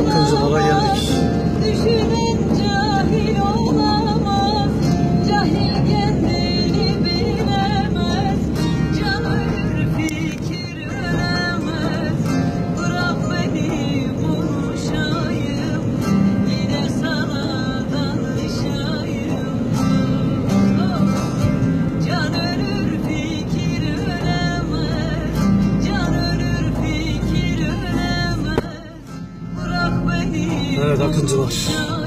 Akıncılara geldik. 在她跟着我。